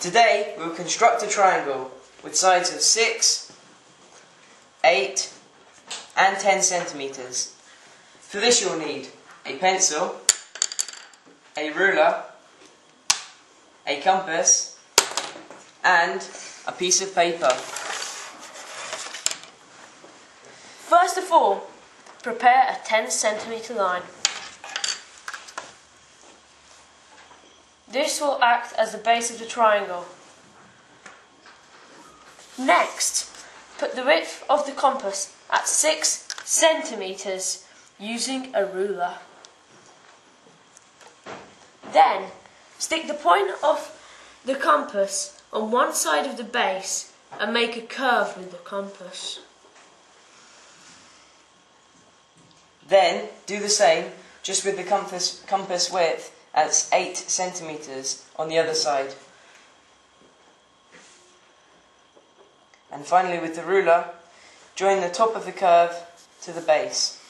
Today we will construct a triangle with sides of 6, 8 and 10 centimetres. For this you'll need a pencil, a ruler, a compass and a piece of paper. First of all, prepare a 10 centimetre line. This will act as the base of the triangle. Next, put the width of the compass at 6 centimetres using a ruler. Then, stick the point of the compass on one side of the base and make a curve with the compass. Then do the same just with the compass, compass width at 8 centimetres on the other side. And finally with the ruler, join the top of the curve to the base.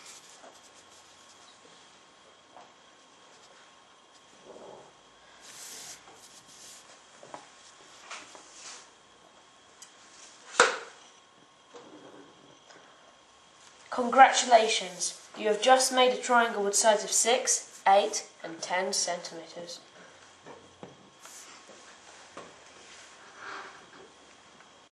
Congratulations, you have just made a triangle with sides of 6, 8 and 10 centimetres.